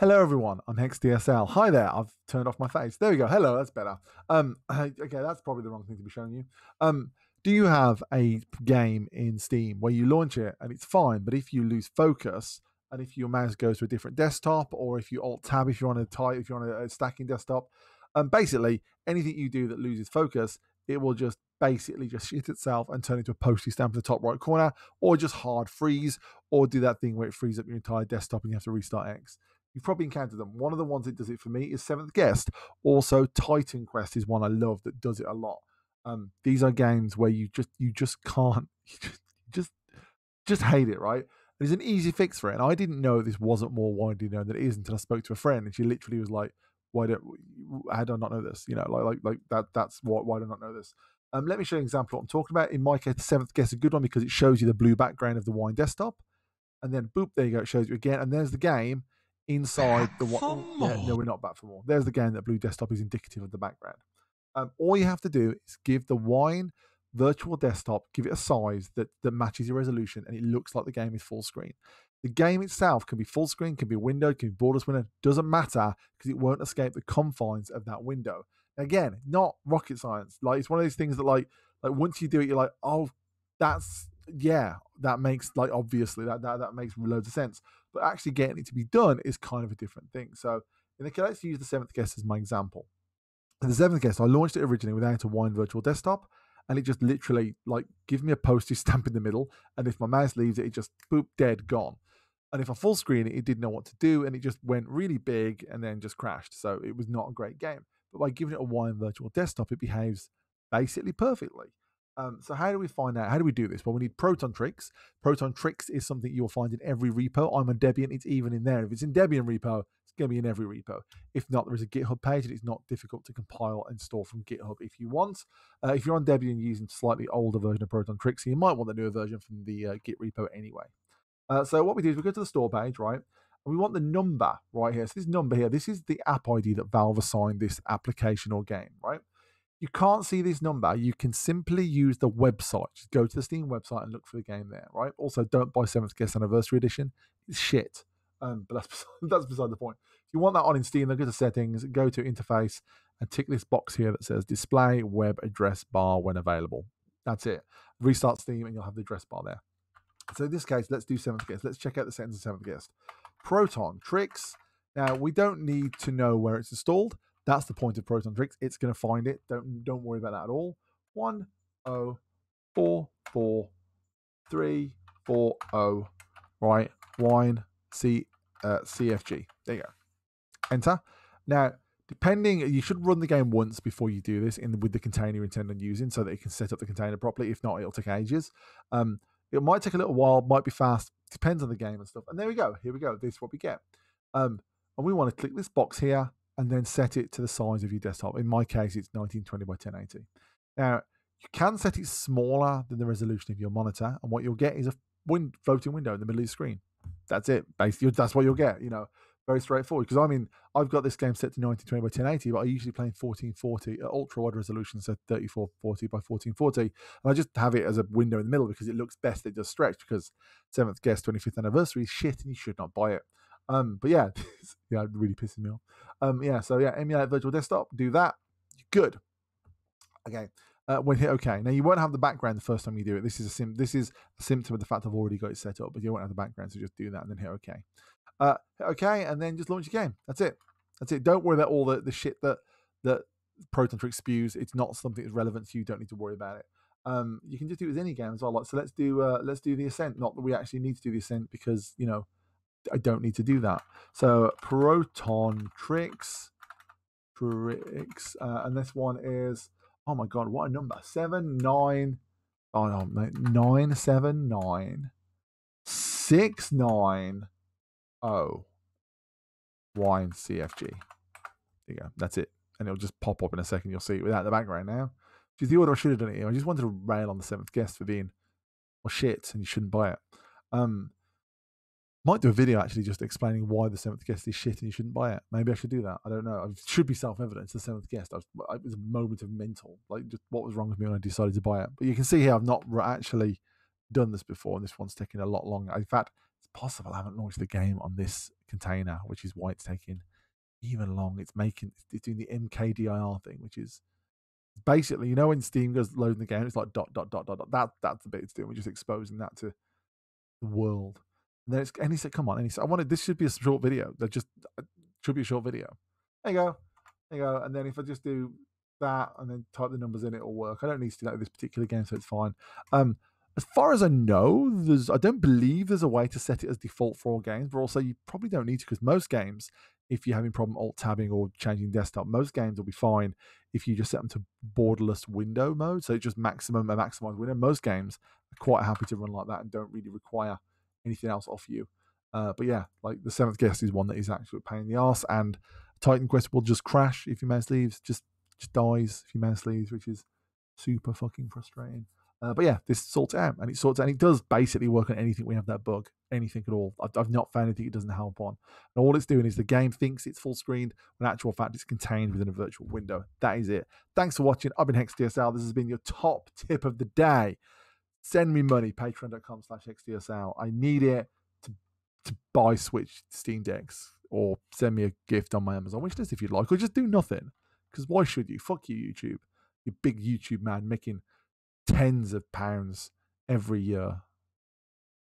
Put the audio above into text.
Hello everyone, I'm HexDSL. Hi there, I've turned off my face. There we go. Hello, that's better. Um, okay, that's probably the wrong thing to be showing you. Um, do you have a game in Steam where you launch it and it's fine, but if you lose focus and if your mouse goes to a different desktop, or if you Alt Tab if you're on a type, if you're on a stacking desktop, um, basically anything you do that loses focus, it will just basically just shit itself and turn into a postage stamp in the top right corner, or just hard freeze, or do that thing where it frees up your entire desktop and you have to restart X. You've probably encountered them. One of the ones that does it for me is Seventh Guest. Also, Titan Quest is one I love that does it a lot. Um, these are games where you just you just can't you just just, just hate it, right? There's an easy fix for it, and I didn't know this wasn't more widely known than it is until I spoke to a friend, and she literally was like, "Why don't how do I not know this? You know, like like like that that's why why do I not know this?" Um, let me show you an example of what I'm talking about. In my case, the seventh guest is a good one because it shows you the blue background of the wine desktop, and then boop, there you go, it shows you again, and there's the game inside the one. Yeah, no, we're not back for more. There's the game that blue desktop is indicative of the background. Um, all you have to do is give the wine virtual desktop, give it a size that, that matches your resolution, and it looks like the game is full screen. The game itself can be full screen, can be windowed, can be borderless window, doesn't matter because it won't escape the confines of that window. Again, not rocket science. Like it's one of those things that like like once you do it, you're like, oh, that's yeah, that makes like obviously that that, that makes loads of sense. But actually getting it to be done is kind of a different thing. So in the case, let's use the seventh guest as my example. In the seventh guest, I launched it originally without a wine virtual desktop, and it just literally like give me a postage stamp in the middle, and if my mouse leaves it, it just boop dead gone. And if I full screen it, didn't know what to do, and it just went really big and then just crashed. So it was not a great game. But by giving it a wine virtual desktop, it behaves basically perfectly. Um, so how do we find out? How do we do this? Well, we need Protontricks. Proton Tricks is something you'll find in every repo. I'm on Debian. It's even in there. If it's in Debian repo, it's going to be in every repo. If not, there is a GitHub page, and it's not difficult to compile and store from GitHub if you want. Uh, if you're on Debian using slightly older version of Protontricks, you might want the newer version from the uh, Git repo anyway. Uh, so what we do is we go to the store page, right? And we want the number right here. So this number here, this is the app ID that Valve assigned this application or game, right? you can't see this number, you can simply use the website. Just go to the Steam website and look for the game there, right? Also, don't buy Seventh Guest Anniversary Edition. It's shit. Um, but that's that's beside the point. If you want that on in Steam, then go to settings, go to interface, and tick this box here that says display web address bar when available. That's it. Restart Steam and you'll have the address bar there. So in this case, let's do seventh guest. Let's check out the settings of seventh guest. Protontricks. Now we don't need to know where it's installed. That's the point of Protontricks. It's going to find it. Don't don't worry about that at all. One oh four four three four oh. Right, wine C uh, CFG. There you go. Enter. Now, depending, you should run the game once before you do this in with the container you intend on using, so that it can set up the container properly. If not, it'll take ages. Um, it might take a little while, might be fast. Depends on the game and stuff. And there we go. Here we go. This is what we get. Um, and we want to click this box here and then set it to the size of your desktop. In my case, it's 1920 by 1080. Now, you can set it smaller than the resolution of your monitor, and what you'll get is a wind, floating window in the middle of the screen. That's it. Basically, that's what you'll get. You know, very straightforward. Because I mean, I've got this game set to 1920 by 1080, but I usually play in 1440 at ultra wide resolution, so 3440 by 1440, and I just have it as a window in the middle because it looks best. It does stretch because seventh guest 25th anniversary is shit, and you should not buy it. Um, but yeah, yeah, really pissing me off. Um, yeah, so yeah, emulate virtual desktop, do that. Good. Okay. Uh, when hit OK. Now you won't have the background the first time you do it. This is a sim- this is a symptom of the fact I've already got it set up, but you won't have the background, so just do that and then hit OK. Uh, OK, and then just launch your game. That's it. That's it. Don't worry about all the, the shit that that Proton Trick spews. It's not something that's relevant to you. Don't need to worry about it. Um, you can just do it with any game as well. Like so, let's do uh, let's do the Ascent. Not that we actually need to do the Ascent because you know I don't need to do that. So Protontricks, Tricks, uh, and this one is oh my god, what a number seven nine. Oh no, mate, nine seven nine six nine oh wine CFG. There you go. That's it, and it'll just pop up in a second. You'll see it without the background now. Which is the order I should have done it. I just wanted to rail on the seventh guest for being well shit, and you shouldn't buy it. Um, might do a video actually just explaining why the seventh guest is shit and you shouldn't buy it. Maybe I should do that. I don't know. It should be self evident. It's the seventh guest. I was, it was a moment of mental, like just what was wrong with me when I decided to buy it. But you can see here, I've not actually done this before, and this one's taking a lot longer. In fact, it's possible I haven't launched the game on this container, which is why it's taking even long. It's making it's doing the MKDIR thing, which is basically you know when Steam goes loading the game, it's like dot dot dot dot dot. That that's the bit it's doing. We're just exposing that to the world. And then it's and he said, "Come on," and he said, "I wanted this should be a short video. That just uh, should be a short video." There you go, there you go. And then if I just do that and then type the numbers in, it'll work. I don't need to do that with this particular game, so it's fine. Um, as far as I know, there's I don't believe there's a way to set it as default for all games, but also you probably don't need to because most games, if you're having problem alt tabbing or changing desktop, most games will be fine if you just set them to borderless window mode. So just maximum and maximize window. Most games are quite happy to run like that and don't really require anything else off you. Uh, but yeah, like the seventh guest is one that is actually a pain in the ass, and Titan Quest will just crash if your mouse leaves, just just dies if your mouse leaves, which is super fucking frustrating. Uh, but yeah, this sorts it out, and it sorts out, and it does basically work on anything we have that bug, anything at all. I've, I've not found anything it doesn't help on. And all it's doing is the game thinks it's full screened, when actual fact it's contained within a virtual window. That is it. Thanks for watching. I've been HexDSL. This has been your top tip of the day. Send me money, patreon.com slash HexDSL. I need it to, to buy Switch Steam Decks, or send me a gift on my Amazon wish list if you'd like, or just do nothing. Because why should you? Fuck you, YouTube. You big YouTube man making tens of pounds every year